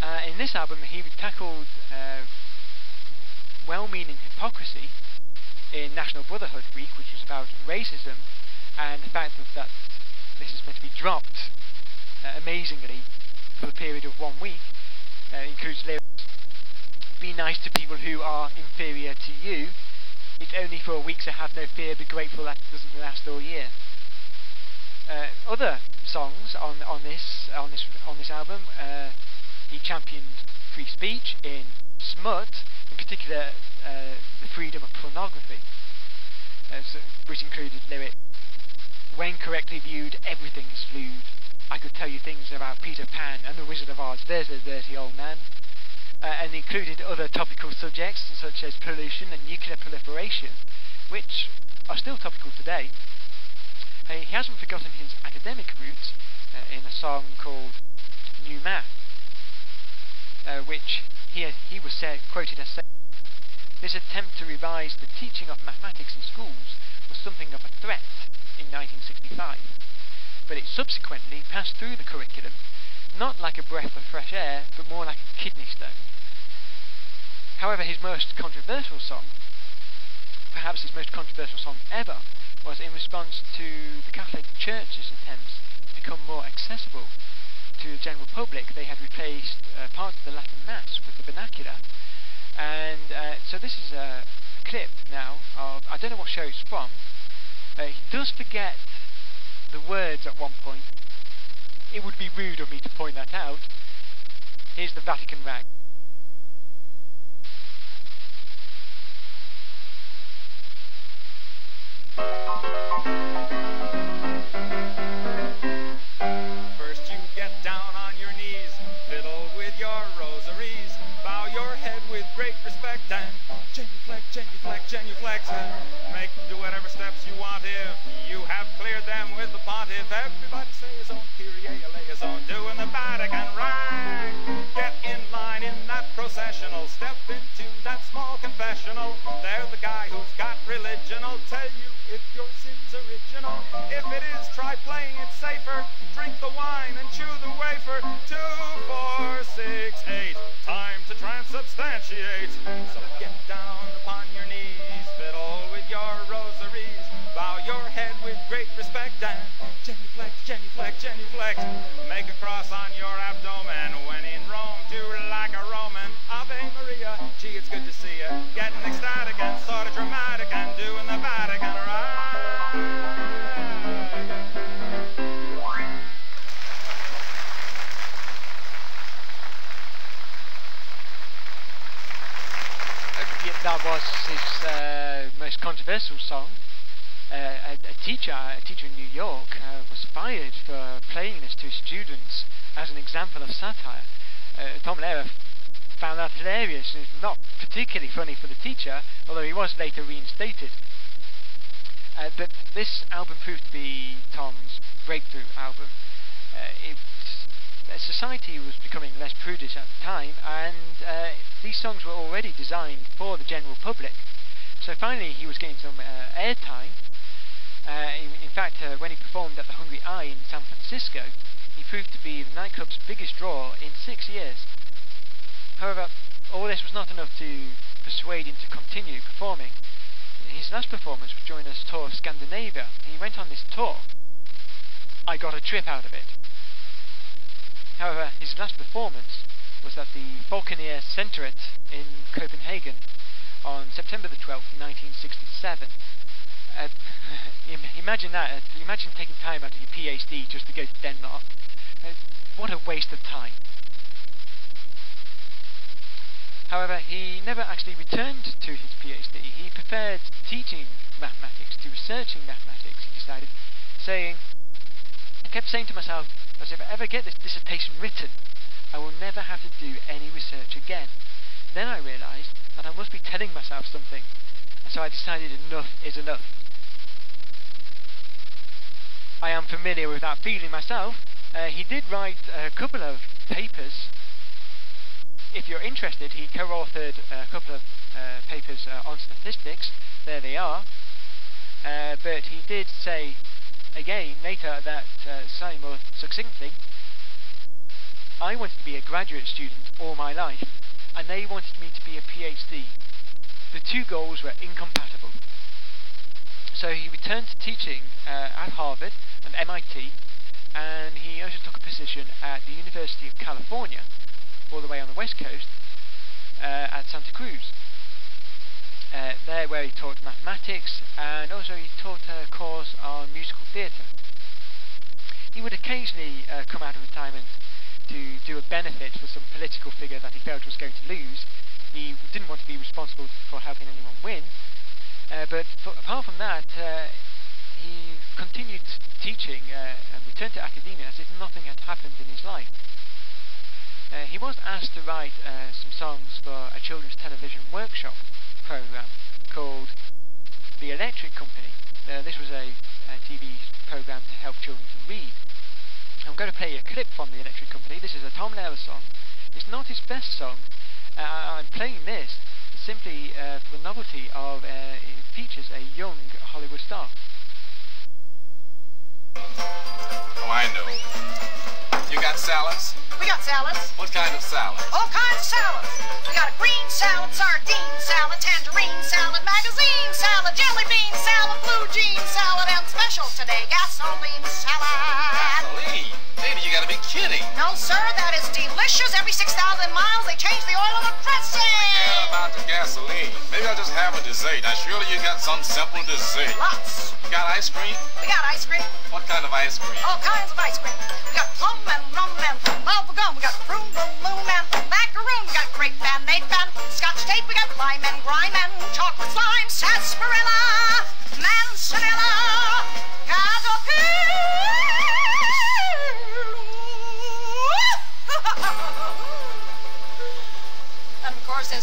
Uh, in this album, he tackled uh, well-meaning hypocrisy in National Brotherhood Week, which was about racism and the fact that, that this is meant to be dropped uh, amazingly for the period of one week. Uh, includes lyrics, be nice to people who are inferior to you. It's only for a week, so have no fear, be grateful that it doesn't last all year. Uh, other songs on on this on this on this album, he championed free speech in Smut, in particular uh, the freedom of pornography, uh, so, which included lyric, when correctly viewed, everything is lewd. I could tell you things about Peter Pan and the Wizard of Oz. There's a dirty old man. Uh, and included other topical subjects such as pollution and nuclear proliferation, which are still topical today. Uh, he hasn't forgotten his academic roots uh, in a song called which he, he was said, quoted as saying, This attempt to revise the teaching of mathematics in schools was something of a threat in 1965, but it subsequently passed through the curriculum not like a breath of fresh air, but more like a kidney stone. However, his most controversial song, perhaps his most controversial song ever, was in response to the Catholic Church's attempts to become more accessible to the general public. They had replaced uh, parts of the Latin Mass with the vernacular. And uh, so this is a clip now of, I don't know what show it's from. Uh, he does forget the words at one point. It would be rude of me to point that out. Here's the Vatican rag. Respect and genuflect, genuflect, genuflect, and make do whatever steps you want if you have cleared them with the pontiff. Everybody say his own Kyrie eleison, doing the Vatican rag. Get in line in that processional, step into that small confessional. There the guy who's got religion. I'll tell you if your sin's original. If it is, try playing it safer. Drink the wine and chew the wafer. Two, four, transubstantiate. So get down upon your knees, fiddle with your rosaries. Bow your head with great respect and genuflect, genuflect, genuflect. Make a cross on your abdomen. When in Rome, do like a Roman. Ave Maria, gee, it's good to see you. Getting ecstatic song. Uh, a, a teacher, a teacher in New York, uh, was fired for playing this to students as an example of satire. Uh, Tom Lehrer found that hilarious and not particularly funny for the teacher, although he was later reinstated. Uh, but this album proved to be Tom's breakthrough album. Uh, it, uh, society was becoming less prudish at the time, and these songs were already designed for the general public. So finally, he was getting some uh, airtime. Uh, in, in fact, uh, when he performed at the hungry i in San Francisco, he proved to be the nightclub's biggest draw in six years. However, all this was not enough to persuade him to continue performing. His last performance was during a tour of Scandinavia. He went on this tour. I got a trip out of it. However, his last performance was at the Falkoner Centret in Copenhagen on September the 12th, 1967. Uh, imagine that. Uh, imagine taking time out of your PhD just to go to Denmark. Uh, what a waste of time. However, he never actually returned to his PhD. He preferred teaching mathematics to researching mathematics, he decided, saying, I kept saying to myself, as if I ever get this dissertation written, I will never have to do any research again. Then I realized that I must be telling myself something, and so I decided enough is enough. I am familiar with that feeling myself. Uh, he did write a couple of papers. If you're interested, he co-authored a couple of uh, papers uh, on statistics. There they are. Uh, but he did say again later that, uh, slightly more succinctly, I wanted to be a graduate student all my life, and they wanted me to be a PhD. The two goals were incompatible. So he returned to teaching uh, at Harvard and MIT, and he also took a position at the University of California, all the way on the west coast, uh, at Santa Cruz. Uh, there where he taught mathematics, and also he taught a course on musical theatre. He would occasionally uh, come out of retirement to do a benefit for some political figure that he felt was going to lose. He didn't want to be responsible for helping anyone win. Uh, but for, apart from that, uh, he continued teaching uh, and returned to academia as if nothing had happened in his life. Uh, he was asked to write uh, some songs for a children's television workshop program called The Electric Company. this was a, a TV program to help children to read. I'm going to play a clip from the Electric Company. This is a Tom Lehrer song. It's not his best song. Uh, I'm playing this simply uh, for the novelty of uh, it features a young Hollywood star. Oh, I know. You got salads? We got salads. What kind of salads? All kinds of salads. We got a green salad, sardine salad, tangerine salad, magazine salad, jelly bean salad, blue jean salad, and special today, gasoline salad. 2,000 miles, they change the oil in the dressing. Forget about the gasoline. Maybe I'll just have a dessert. Now, surely you got some simple dessert. Lots. You got ice cream? We got ice cream. What kind of ice cream? All kinds of ice cream. We got plum and rum and bubble gum. We got broom balloon and macaroon. We got grape and ape and scotch tape. We got lime and grime and chocolate slime. Sarsaparilla, manzanilla.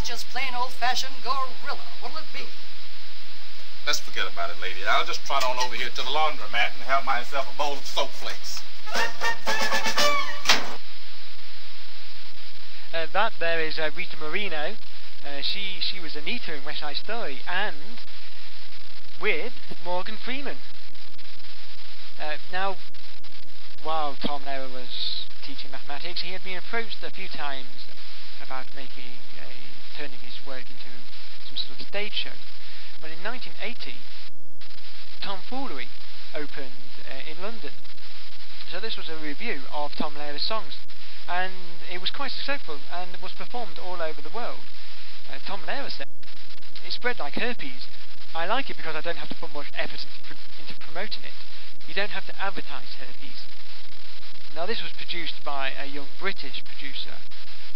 Just plain old-fashioned gorilla. What'll it be? Let's forget about it, lady. I'll just trot on over here to the laundromat and have myself a bowl of soap flakes. Uh, that there is uh, Rita Moreno. Uh, she she was Anita in West Side Story, and with Morgan Freeman. Uh, now, while Tom Lehrer was teaching mathematics, he had been approached a few times about making a turning his work into some sort of stage show. But in 1980, Tomfoolery opened uh, in London. So this was a revue of Tom Lehrer's songs, and it was quite successful and was performed all over the world. Uh, Tom Lehrer said, "It spread like herpes. I like it because I don't have to put much effort into, pr- into promoting it. You don't have to advertise herpes." Now this was produced by a young British producer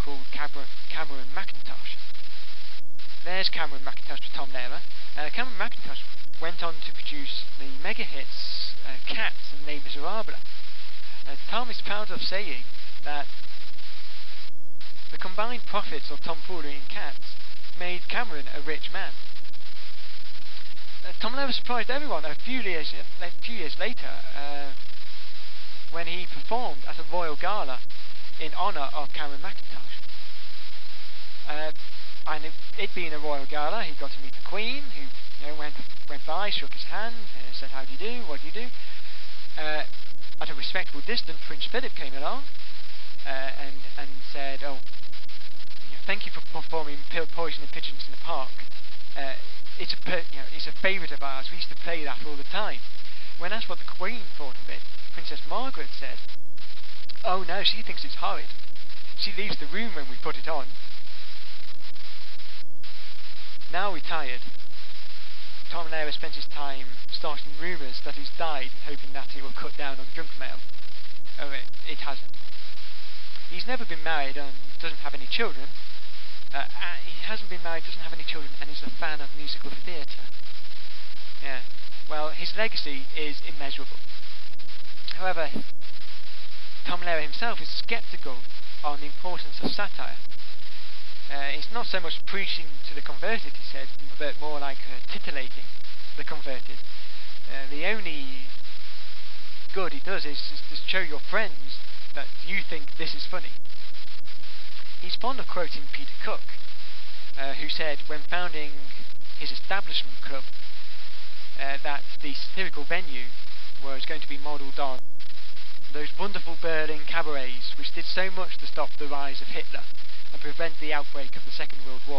called Cameron, Cameron Mackintosh. There's Cameron Mackintosh with Tom Lehrer. Uh, Cameron Mackintosh went on to produce the mega hits uh, Cats and Les Miserables. Uh, Tom is proud of saying that the combined profits of Tom Foolery and Cats made Cameron a rich man. Uh, Tom Lehrer surprised everyone a few years, a few years later uh, when he performed at a royal gala in honour of Cameron Mackintosh. And it, it, being a royal gala, he got to meet the Queen, who you know, went went by, shook his hand, uh, said, "How do you do? What do you do?" Uh, at a respectful distance, Prince Philip came along uh, and and said, "Oh, you know, thank you for performing Poisoning Pigeons in the Park. Uh, it's a you know, it's a favourite of ours. We used to play that all the time." When asked what the Queen thought of it, Princess Margaret said, "Oh no, she thinks it's horrid. She leaves the room when we put it on." Now retired, Tom Lehrer spends his time starting rumours that he's died and hoping that he will cut down on junk mail. Oh, it, it hasn't. He's never been married and doesn't have any children. Uh, uh, he hasn't been married, doesn't have any children, and is a fan of musical theatre. Yeah. Well, his legacy is immeasurable. However, Tom Lehrer himself is sceptical on the importance of satire. Uh, it's not so much preaching to the converted, he said, but more like uh, titillating the converted. Uh, the only good he does is, is to show your friends that you think this is funny. He's fond of quoting Peter Cook, uh, who said when founding his establishment club uh, that the satirical venue was going to be modelled on those wonderful Berlin cabarets which did so much to stop the rise of Hitler and prevent the outbreak of the Second World War.